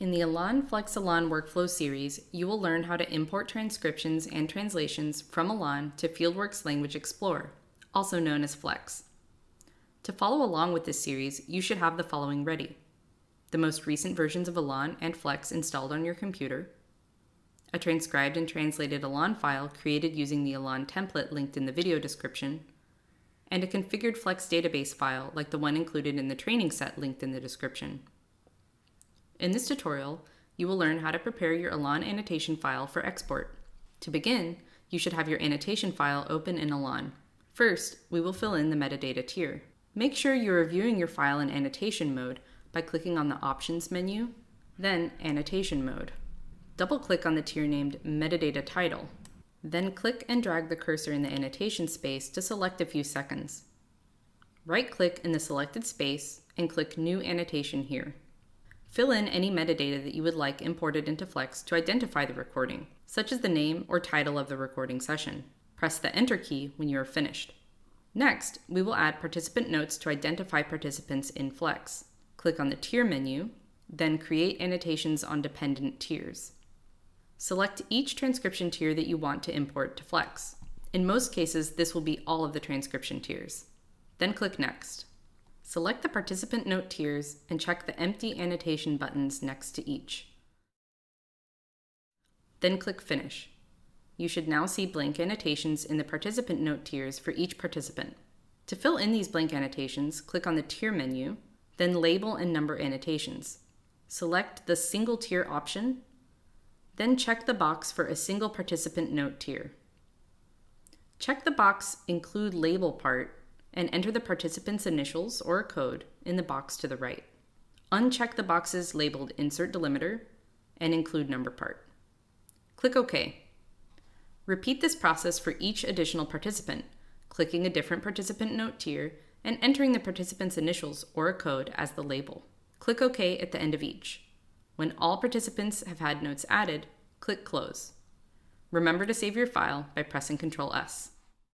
In the Elan Flex Elan workflow series, you will learn how to import transcriptions and translations from Elan to Fieldworks Language Explorer, also known as Flex. To follow along with this series, you should have the following ready. The most recent versions of Elan and Flex installed on your computer, a transcribed and translated Elan file created using the Elan template linked in the video description, and a configured Flex database file like the one included in the training set linked in the description. In this tutorial, you will learn how to prepare your Elan annotation file for export. To begin, you should have your annotation file open in Elan. First, we will fill in the metadata tier. Make sure you're reviewing your file in annotation mode by clicking on the Options menu, then Annotation mode. Double-click on the tier named Metadata Title. Then click and drag the cursor in the annotation space to select a few seconds. Right-click in the selected space and click New Annotation here. Fill in any metadata that you would like imported into Flex to identify the recording, such as the name or title of the recording session. Press the Enter key when you are finished. Next, we will add participant notes to identify participants in Flex. Click on the Tier menu, then Create Annotations on Dependent Tiers. Select each transcription tier that you want to import to Flex. In most cases, this will be all of the transcription tiers. Then click Next. Select the participant note tiers and check the empty annotation buttons next to each. Then click Finish. You should now see blank annotations in the participant note tiers for each participant. To fill in these blank annotations, click on the Tier menu, then Label and Number Annotations. Select the Single Tier option, then check the box for a single participant note tier. Check the box Include Label part and enter the participant's initials or a code in the box to the right. Uncheck the boxes labeled Insert Delimiter and Include Number Part. Click OK. Repeat this process for each additional participant, clicking a different participant note tier and entering the participant's initials or a code as the label. Click OK at the end of each. When all participants have had notes added, click Close. Remember to save your file by pressing Ctrl S.